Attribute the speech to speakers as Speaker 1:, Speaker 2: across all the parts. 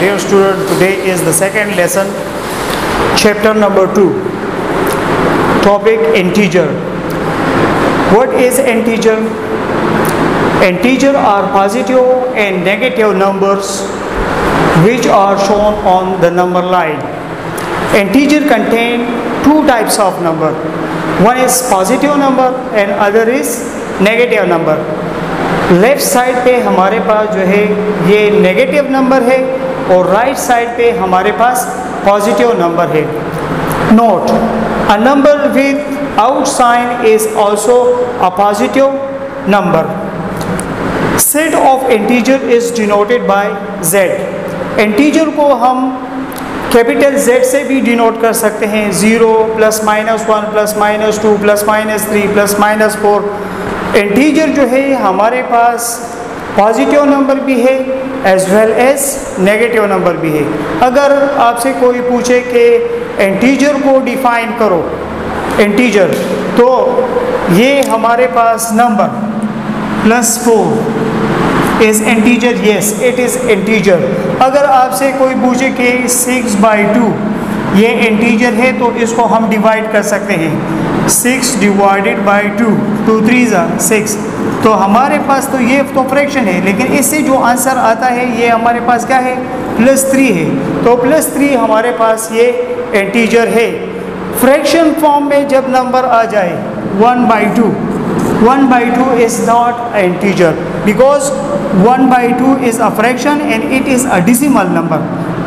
Speaker 1: Dear student, today is the second lesson, chapter number 2, topic integer. What is integer? Integer are positive and negative numbers which are shown on the number line. Integer contain two types of number. One is positive number and other is negative number. Left side पे हमारे पास जो है, ये negative number है और right side पे हमारे पास पॉजिटिव नंबर है। Note a number without sign is also a positive number set of integer is denoted by Z integer को हम कैपिटल जेड से भी डिनोट कर सकते हैं। Zero plus minus one plus minus two plus minus three plus minus four integer जो है, हमारे पास पॉजिटिव नंबर भी है as well as negative number भी है। अगर आपसे कोई पूछे कि इंटीजर को डिफाइन करो इंटीजर तो ये हमारे पास number plus four is integer yes it is integer अगर आपसे कोई पूछे कि सिक्स बाई टू ये इंटीजर है तो इसको हम डिवाइड कर सकते हैं। Six divided by two two three ज़ा सिक्स तो हमारे पास तो ये तो फ्रैक्शन है, लेकिन इससे जो आंसर आता है, ये हमारे पास क्या है? प्लस थ्री है। तो प्लस थ्री हमारे पास ये एंटीजर है। फ्रैक्शन फॉर्म में जब नंबर आ जाए one by two one by two is not integer because one by two is a fraction and it is a decimal number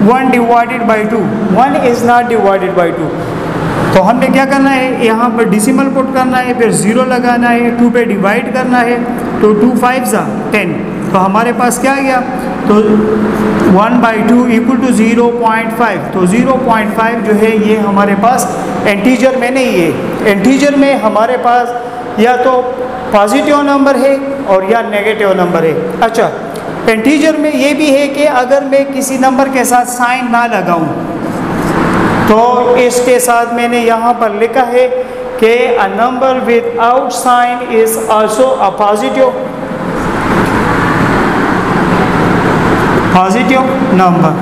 Speaker 1: one divided by two one is not divided by two तो हमने क्या करना है? यहाँ पर decimal put करना है, फिर ज़ीरो लगाना है टू पे डिवाइड करना है तो टू फाइव ज़ा टेन तो हमारे पास क्या गया? तो one by two equal to zero point five तो ज़ीरो पॉइंट फाइव जो है, ये हमारे पास एंटीजर में नहीं है. एंटीजर में हमारे पास या तो पॉजिटिव नंबर है और या नेगेटिव नंबर है. अच्छा एंटीजर में ये भी है कि अगर मैं किसी नंबर के साथ साइन ना लगाऊँ तो इसके साथ मैंने यहाँ पर लिखा है कि a number without sign is also a positive positive number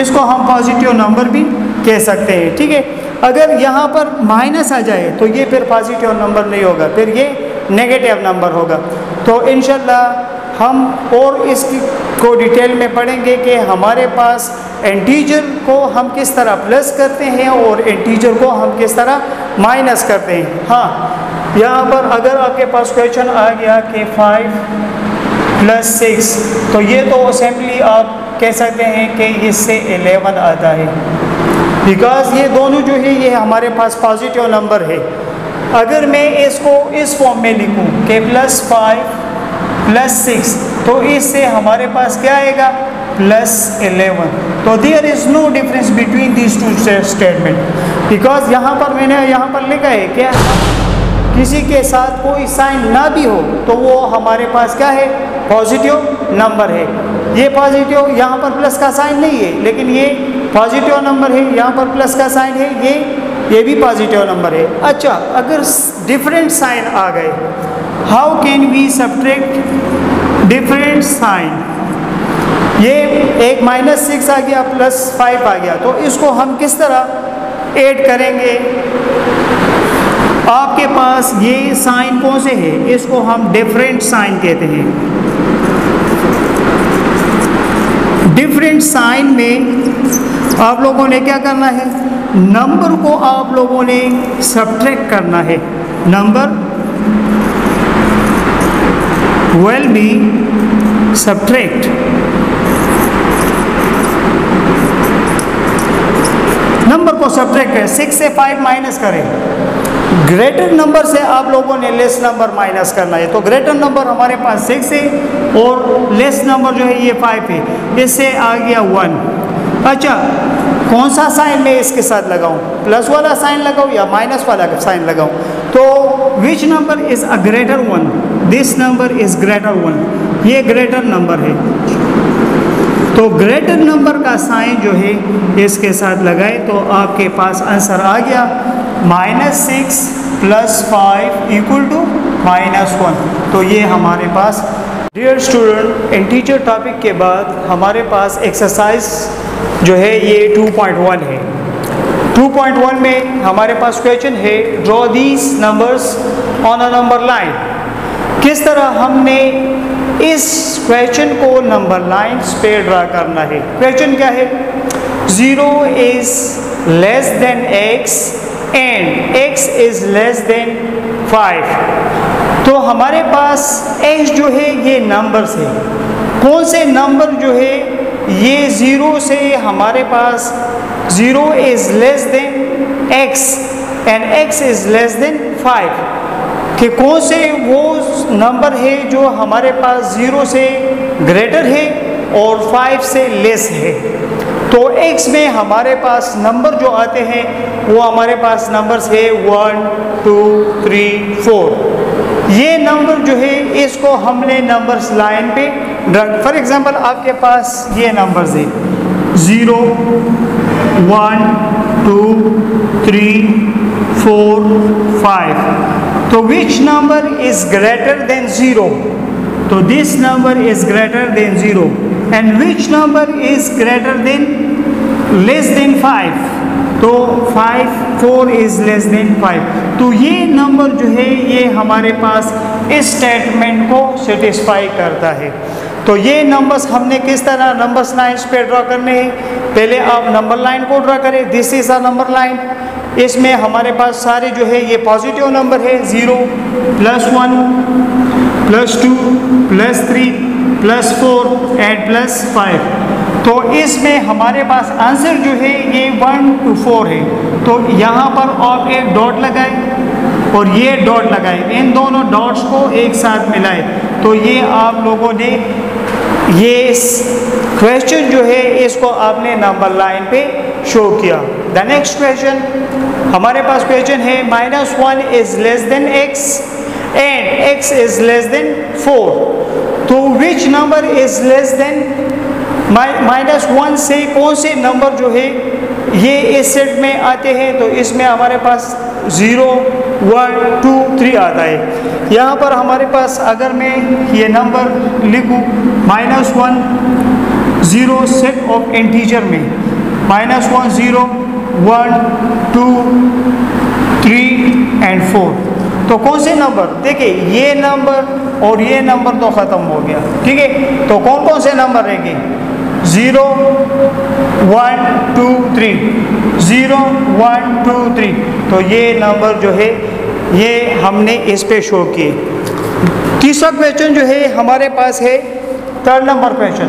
Speaker 1: इसको हम पॉजिटिव नंबर भी कह सकते हैं, ठीक है? अगर यहाँ पर माइनस आ जाए तो ये फिर पॉजिटिव नंबर नहीं होगा, फिर ये नेगेटिव नंबर होगा। तो इन हम और इसकी को डिटेल में पढ़ेंगे कि हमारे पास इंटीजर को हम किस तरह प्लस करते हैं और इंटीजर को हम किस तरह माइनस करते हैं? हाँ यहाँ पर अगर आपके पास क्वेश्चन आ गया कि फाइव प्लस सिक्स तो ये तो असेंबली आप कह सकते हैं कि इससे एलेवन आता है। बिकॉज़ ये दोनों जो है, ये हमारे पास पॉजिटिव नंबर है। अगर मैं इसको इस फॉर्म में लिखूं कि प्लस फाइव प्लस सिक्स तो इससे हमारे पास क्या आएगा? प्लस एलेवन तो there is no difference between these two statement because यहाँ पर मैंने यहाँ पर लिखा है क्या किसी के साथ कोई साइन ना भी हो तो वो हमारे पास क्या है? पॉजिटिव नंबर है। ये पॉजिटिव यहाँ पर प्लस का साइन नहीं है, लेकिन ये पॉजिटिव नंबर है, यहाँ पर प्लस का साइन है, ये ये भी पॉजिटिव नंबर है। अच्छा अगर डिफरेंट साइन आ गए how can we subtract different sign ये एक माइनस सिक्स आ गया प्लस फाइव आ गया। तो इसको हम किस तरह ऐड करेंगे? आपके पास ये साइन कौन से है? इसको हम डिफरेंट साइन कहते हैं। डिफरेंट साइन में आप लोगों ने क्या करना है? नंबर को आप लोगों ने सब्ट्रैक्ट करना है। Number will be subtract number को सब्ट्रैक्ट करें सिक्स से फाइव माइनस करें। ग्रेटर नंबर से आप लोगों ने लेस नंबर माइनस करना है। तो ग्रेटर नंबर हमारे पास सिक्स है और लेस नंबर जो है ये फाइव है। इससे आ गया वन अच्छा कौन सा साइन मैं इसके साथ लगाऊँ? प्लस वाला साइन लगाऊँ या माइनस वाला साइन लगाऊँ? तो which number is a greater one this number is greater one ये ग्रेटर नंबर है। तो ग्रेटर नंबर का साइन जो है, इसके साथ लगाए तो आपके पास आंसर आ गया। Minus six plus five equal to minus one तो ये हमारे पास dear student and teacher topic के बाद हमारे पास एक्सरसाइज जो है, ये 2.1 है। 2.1 में हमारे पास क्वेश्चन है draw these numbers on a number line किस तरह हमने इस क्वेश्चन को नंबर लाइन्स पे ड्रा करना है। क्वेश्चन क्या है? Zero is less than X and X is less than five तो हमारे पास एक्स जो है, ये नंबर्स है। कौन से नंबर जो है, ये ज़ीरो से हमारे पास zero is less than X and X is less than five कि कौन से वो नंबर है जो हमारे पास ज़ीरो से ग्रेटर है और फाइव से लेस है। तो एक्स में हमारे पास नंबर जो आते हैं, वो हमारे पास नंबर्स है वन टू थ्री फोर ये नंबर जो है, इसको हमने नंबर्स लाइन पे ड्रग फॉर एग्जांपल आपके पास ये नंबर्स है। Zero one two three four five तो which number is greater than zero तो this number is greater than zero and which number is greater than less than five तो five four is less than five तो ये number जो है, ये हमारे पास इस स्टेटमेंट को सेटिस्फाई करता है। तो ये नंबर्स हमने किस तरह नंबर्स लाइन्स पे ड्रा करने हैं? पहले आप नंबर लाइन को ड्रा करें। This is a number line इसमें हमारे पास सारे जो है ये पॉजिटिव नंबर है zero plus one plus two plus three plus four and plus five तो इसमें हमारे पास आंसर जो है ये वन टू फोर है। तो यहाँ पर आप एक डॉट लगाए और ये डॉट लगाए। इन दोनों डॉट्स को एक साथ मिलाए। तो ये आप लोगों ने ये क्वेश्चन जो है इसको आपने नंबर लाइन पे शो किया। द नेक्स्ट क्वेश्चन हमारे पास क्वेश्चन है minus one is less than X and X is less than four तो which number is less than minus one से कौन से नंबर जो है, ये इस सेट में आते हैं तो इसमें हमारे पास ज़ीरो वन टू थ्री आता है। यहाँ पर हमारे पास अगर मैं ये नंबर लिखूँ minus one zero set of integer में। Minus one zero one, two, three and four तो कौन से नंबर देखिए, ये नंबर और ये नंबर तो ख़त्म हो गया। ठीक है? तो कौन कौन से नंबर रहेंगे? Zero one two three zero one two three तो ये नंबर जो है, ये हमने इस पे शो किए। तीसरा क्वेश्चन जो है, हमारे पास है third number question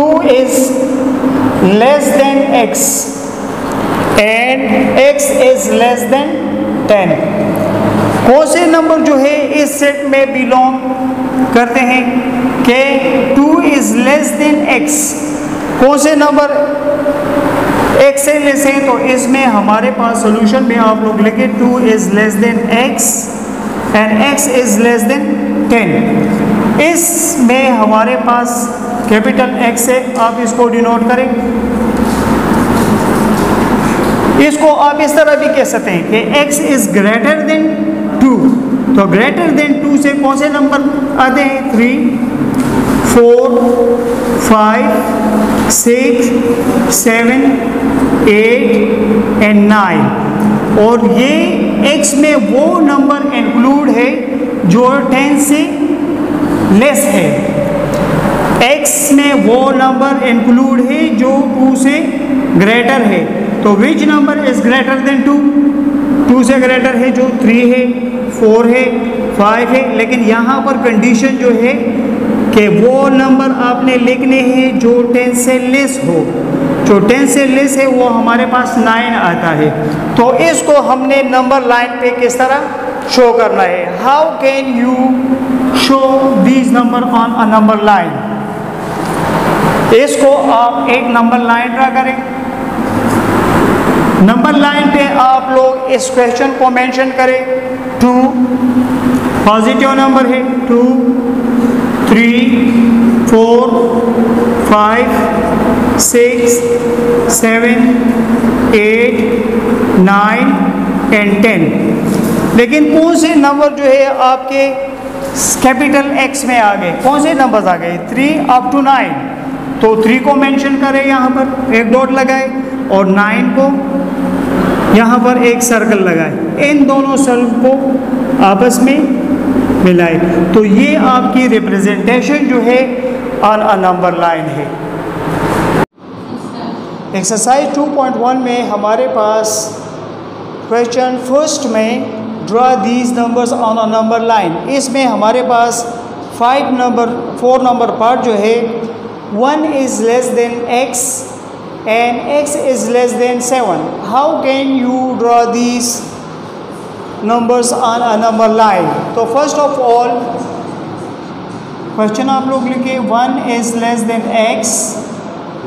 Speaker 1: two is less than X and x is less than 10 कौन से नंबर जो है इस सेट में बिलोंग करते हैं? कि 2 इज़ लेस देन x. कौन से नंबर x से लेस है? तो इसमें हमारे पास सोल्यूशन में आप लोग लिखे 2 is less than x and x is less than 10 इसमें हमारे पास कैपिटल X है आप इसको डिनोट करें। इसको आप इस तरह भी कह सकते हैं कि x is greater than two तो ग्रेटर देन टू से कौन से नंबर आते हैं? Three four five six seven eight and nine और ये x में वो नंबर इंक्लूड है जो टेन से लेस है। X में वो नंबर इंक्लूड है जो टू से ग्रेटर है। तो which number is greater than two two से ग्रेटर है जो थ्री है फोर है फाइव है। लेकिन यहाँ पर कंडीशन जो है कि वो नंबर आपने लिखने हैं जो टेन से लेस हो। जो टेन से लेस है, वो हमारे पास नाइन आता है। तो इसको हमने नंबर लाइन पे किस तरह शो करना है? How can you show these number on a number line इसको आप एक नंबर लाइन ड्रा करें। नंबर लाइन पे आप लोग इस क्वेश्चन को मेंशन करें। टू पॉजिटिव नंबर है। Two three four five six seven eight nine and ten लेकिन कौन से नंबर जो है आपके कैपिटल एक्स में आ गए? कौन से नंबर्स आ गए? थ्री अप टू नाइन तो थ्री को मेंशन करें यहाँ पर, एक डॉट लगाए और नाइन को यहाँ पर एक सर्कल लगाए। इन दोनों सर्कल को आपस में मिलाए। तो ये आपकी रिप्रेजेंटेशन जो है ऑन अ नंबर लाइन है। एक्सरसाइज 2.1 में हमारे पास क्वेश्चन फ़र्स्ट में draw these numbers on a number line इसमें हमारे पास five number four number part जो है one is less than x and x is less than seven how can you draw these numbers on a number line तो first of all question आप लोग लिखे one is less than x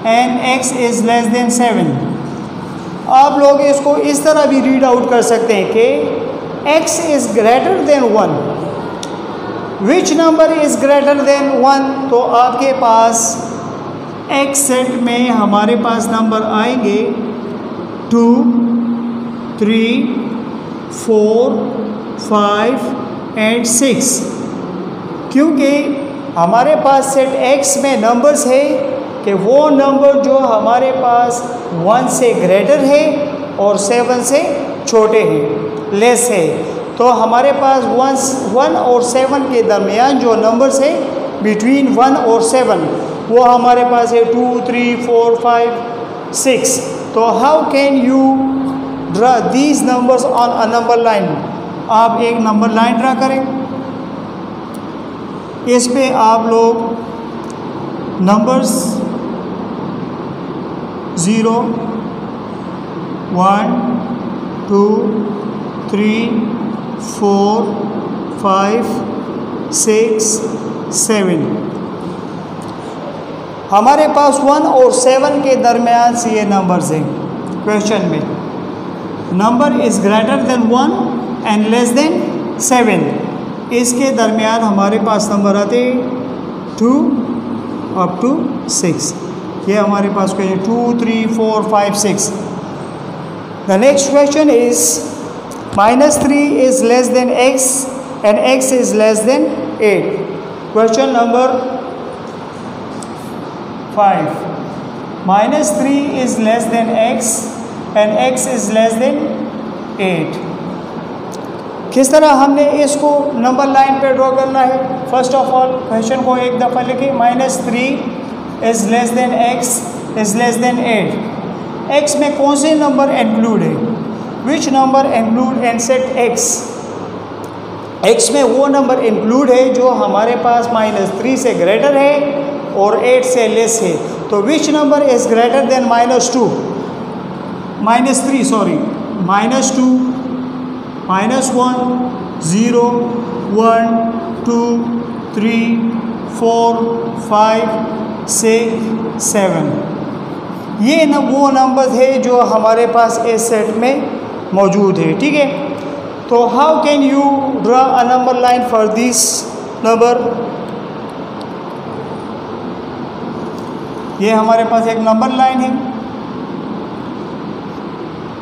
Speaker 1: and x is less than seven आप लोग इसको इस तरह भी रीड आउट कर सकते हैं कि x is greater than one which number is greater than one तो आपके पास x सेट में हमारे पास नंबर आएँगे two three four five and six क्योंकि हमारे पास सेट एक्स में नंबर्स है कि वो नंबर जो हमारे पास वन से ग्रेटर है और सेवन से छोटे हैं लेस है। तो हमारे पास वन वन और सेवन के दरमियान जो नंबर्स है बिटवीन वन और सेवन वो हमारे पास है two three four five six तो how can you draw these numbers on a number line आप एक नंबर लाइन ड्रा करें। इस पे आप लोग numbers zero one two three four five six seven हमारे पास वन और सेवन के दरमियान से ये नंबर्स हैं। क्वेश्चन में। Number is greater than one and less than seven इसके दरमियान हमारे पास नंबर आते टू अप टू सिक्स ये हमारे पास question two three four five six the next question is minus 3 is less than x and x is less than 8 question number 5 minus 3 is less than x and x is less than 8 किस तरह हमने इसको number line पे draw करना है? First of all question को एक दफ़ा लिखिए minus three is less than x is less than eight x में कौन से नंबर इंक्लूड है? Which number include and set x x में वो नंबर इंक्लूड है जो हमारे पास माइनस थ्री से ग्रेटर है और एट से लेस है। तो which number is greater than minus two minus three sorry minus two minus one zero one two three four five six seven ये न, वो नंबर है जो हमारे पास इस सेट में मौजूद है, ठीक है? तो how can you draw a number line for this number ये हमारे पास एक नंबर लाइन है।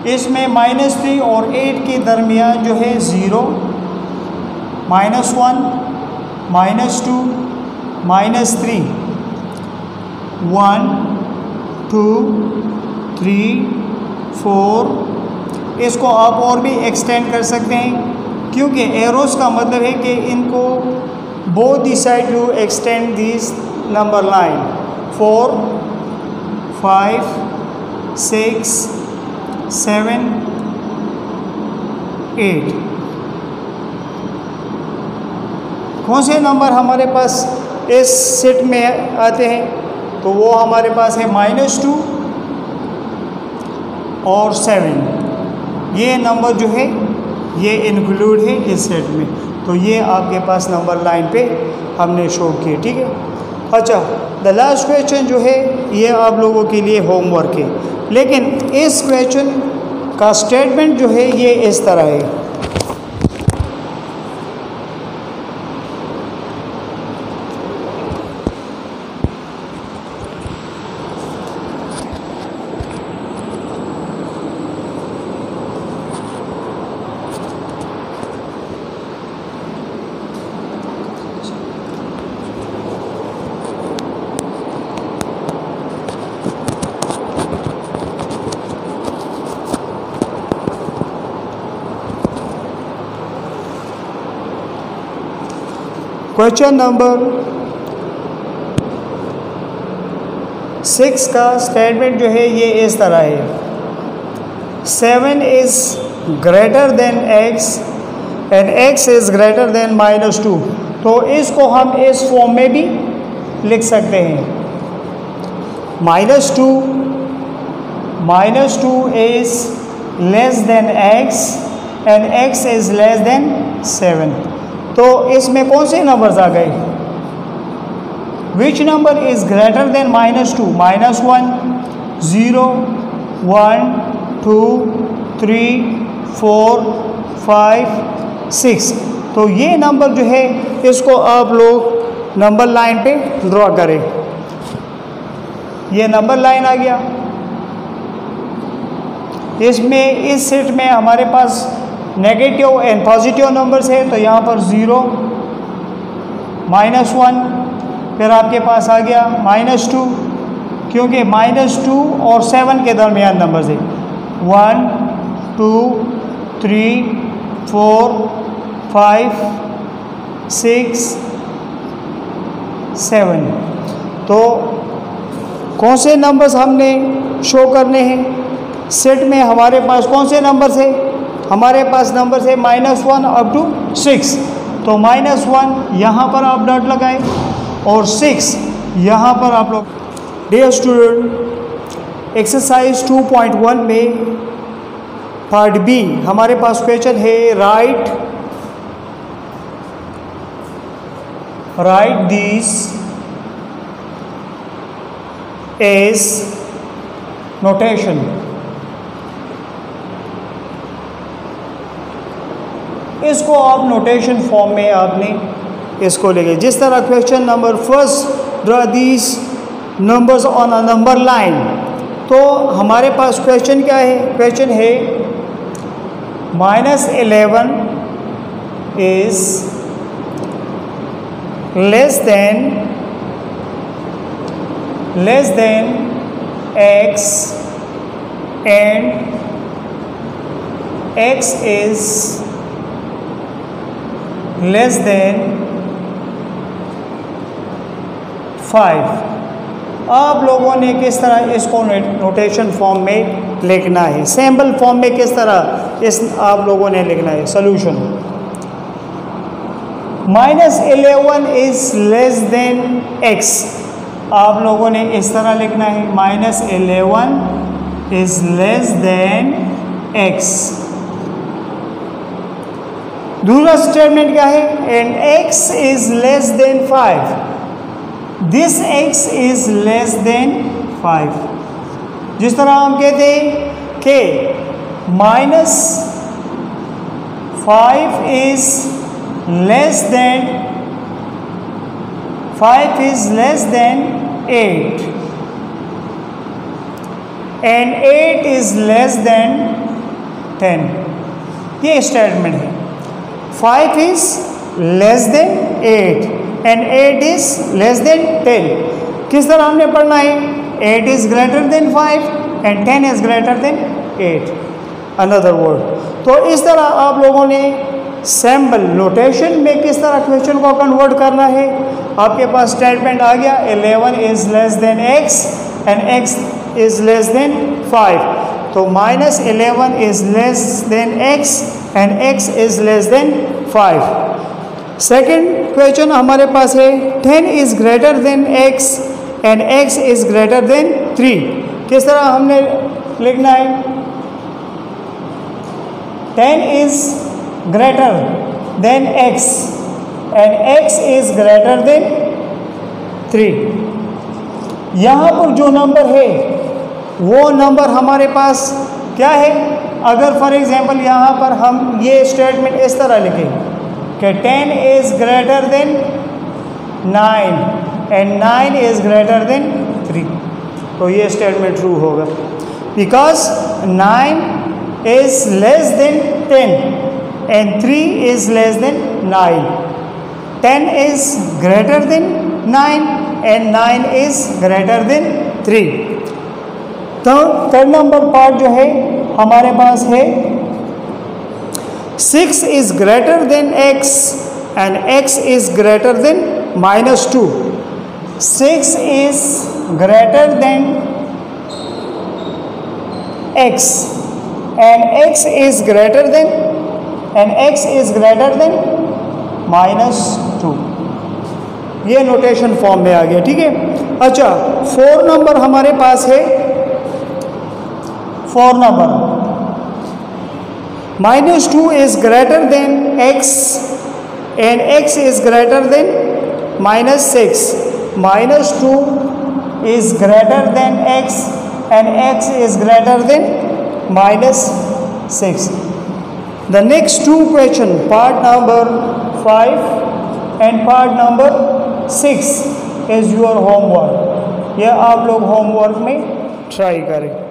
Speaker 1: इसमें माइनस थ्री और एट के दरमियान जो है zero minus one minus two minus three one two three four इसको आप और भी एक्सटेंड कर सकते हैं, क्योंकि एरोस का मतलब है कि इनको both the side you extend this number line four five six seven eight कौन से नंबर हमारे पास इस सेट में आते हैं? तो वो हमारे पास है माइनस टू और सेवन ये नंबर जो है, ये इंक्लूड है इस सेट में. तो ये आपके पास नंबर लाइन पे हमने शो किए, ठीक है? अच्छा द लास्ट क्वेश्चन जो है, ये आप लोगों के लिए होमवर्क है। लेकिन इस क्वेश्चन का स्टेटमेंट जो है, ये इस तरह है। क्वेश्चन नंबर सिक्स का स्टेटमेंट जो है ये इस तरह है। Seven is greater than x and x is greater than minus two तो इसको हम इस फॉर्म में भी लिख सकते हैं। Minus two minus two is less than x and x is less than seven तो इसमें कौन से नंबर्स आ गए? Which number is greater than minus two minus one zero one two three four five six तो ये number जो है, इसको आप लोग नंबर लाइन पे ड्रॉ करें। ये नंबर लाइन आ गया। इसमें, इस सेट में हमारे पास नेगेटिव एंड पॉजिटिव नंबर्स है तो यहाँ पर ज़ीरो माइनस वन फिर आपके पास आ गया माइनस टू क्योंकि माइनस टू और सेवन के दरमियान नंबर्स है। One two three four five six seven तो कौन से नंबर्स हमने शो करने हैं? सेट में हमारे पास कौन से नंबर्स है? हमारे पास नंबर है minus one up to six. तो माइनस वन यहाँ पर आप डॉट लगाएँ और सिक्स यहाँ पर आप लोग डियर स्टूडेंट एक्सरसाइज 2.1 में पार्ट बी हमारे पास क्वेश्चन है write write this as notation इसको आप नोटेशन फॉर्म में आपने इसको लेंगे जिस तरह question number first draw these numbers on a number line तो हमारे पास क्वेश्चन क्या है? क्वेश्चन है minus eleven is less than less than x and x is less than five आप लोगों ने किस तरह इसको नोटेशन फॉर्म में लिखना है? सैंपल फॉर्म में किस तरह इस आप लोगों ने लिखना है? Solution minus eleven is less than x आप लोगों ने इस तरह लिखना है? Minus eleven is less than x दूसरा स्टेटमेंट क्या है? And x is less than five this x is less than five जिस तरह हम कहते हैं कि minus five is less than five is less than eight and eight is less than ten ये स्टेटमेंट है। Five is less than eight and eight is less than ten किस तरह हमने पढ़ना है? Eight is greater than five and ten is greater than eight another word तो इस तरह आप लोगों ने सैम्बल नोटेशन में किस तरह क्वेश्चन को कन्वर्ट करना है? आपके पास स्टेटमेंट आ गया eleven is less than x and x is less than five तो minus eleven is less than x and x is less than five second question हमारे पास है ten is greater than x and x is greater than three किस तरह हमने लिखना है? Ten is greater than x and x is greater than three यहाँ पर जो नंबर है वो नंबर हमारे पास क्या है? अगर फॉर एग्जांपल यहाँ पर हम ये स्टेटमेंट इस तरह लिखें कि ten is greater than nine and nine is greater than three तो ये स्टेटमेंट ट्रू होगा। Because nine is less than ten and three is less than nine ten is greater than nine and nine is greater than three third number part जो है, हमारे पास है six is greater than x and x is greater than minus two six is greater than x and x is greater than and x is greater than minus two ये notation form में आ गया, ठीक है? अच्छा four number हमारे पास है four number minus two is greater than x and x is greater than minus six minus two is greater than x and x is greater than minus six the next two question part number five and part number six is your homework यह आप लोग homework में try करें।